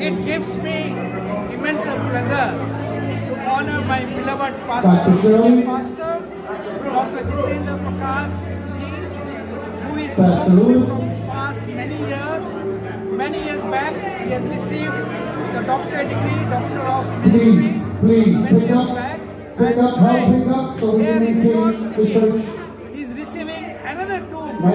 It gives me immense pleasure to honor my beloved pastor, Shirley. pastor Dr. Jitendra Prakash ji, who is past many years. Many years back, he has received the doctorate degree, Doctor of Ministry. Please, please, many pick years up, back. pick up, help pick up so we here can in maintain church. he is receiving another two My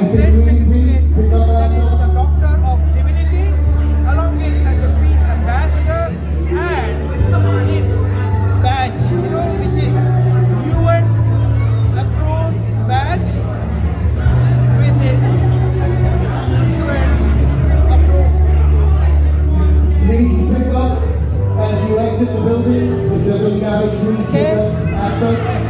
Okay.